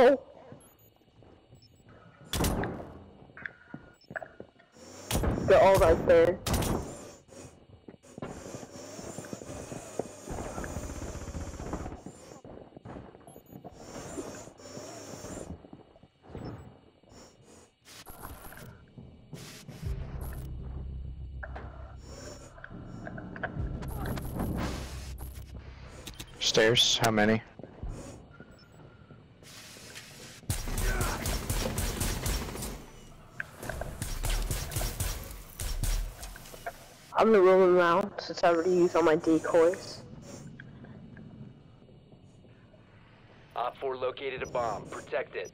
Oh. They're all right there. Stairs, how many? I'm gonna roll them since I already used all my decoys. Op 4 located a bomb. Protect it.